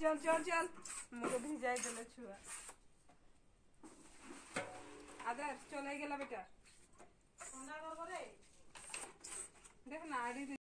চল চল চল। মুখে ভিজাই দিল ছুয়া। আদার চলে গেল বেটা দেখ না আড়ি